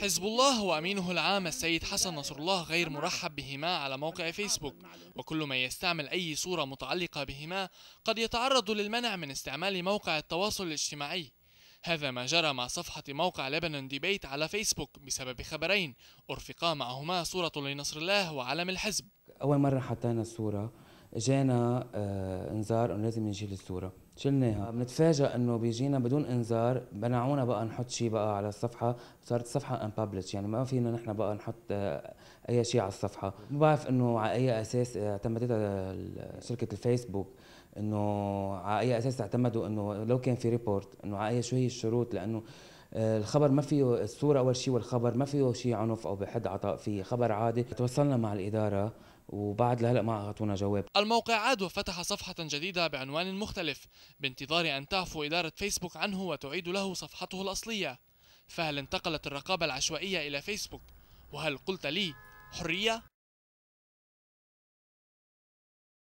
حزب الله وأمينه العام السيد حسن نصر الله غير مرحب بهما على موقع فيسبوك. وكل من يستعمل أي صورة متعلقة بهما قد يتعرض للمنع من استعمال موقع التواصل الاجتماعي. هذا ما جرى مع صفحة موقع لبنان ديبيت على فيسبوك بسبب خبرين أرفقا معهما صورة لنصر الله وعلم الحزب. أول مرة حطينا الصورة جانا آه انذار انه لازم نشيل الصورة شلناها. بنتفاجئ إنه بيجينا بدون انذار منعونا بقى نحط شيء بقى على الصفحة. صارت الصفحه unpublish يعني ما فينا نحن بقى نحط آه أي شيء على الصفحة. ما بعرف إنه على أي أساس اعتمدتها شركة الفيسبوك. إنه على أي أساس اعتمدوا إنه لو كان في report إنه على أي شو هي الشروط لأنه الخبر ما فيه الصورة أول شيء والخبر ما فيه شيء عنف أو بحد عطاء فيه خبر عادي. تواصلنا مع الإدارة وبعد لهلأ ما أعطونا جواب. الموقع عاد وفتح صفحة جديدة بعنوان مختلف بانتظار أن تعفو إدارة فيسبوك عنه وتعيد له صفحته الأصلية. فهل انتقلت الرقابة العشوائية إلى فيسبوك؟ وهل قلت لي حرية؟